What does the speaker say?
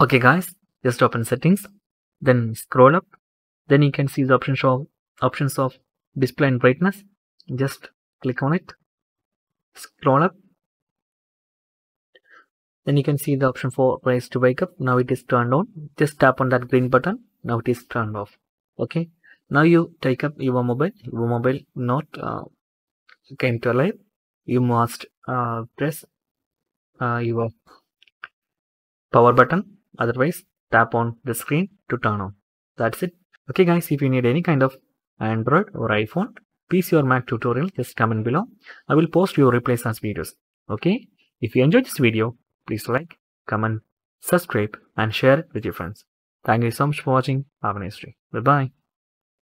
okay guys just open settings then scroll up. Then you can see the options of options of display and brightness. Just click on it scroll up. Then you can see the option for raise to wake up. Now it is turned on. Just tap on that green button. Now it is turned off. Okay. Now you take up your mobile. Your mobile not uh, came to life. You must uh, press uh, your power button otherwise tap on the screen to turn on. That's it. Okay guys if you need any kind of android or iphone pc or mac tutorial. Just comment below. I will post your replays as videos. Okay? If you enjoyed this video please like comment subscribe and share with your friends. Thank you so much for watching. Have a nice day. Bye bye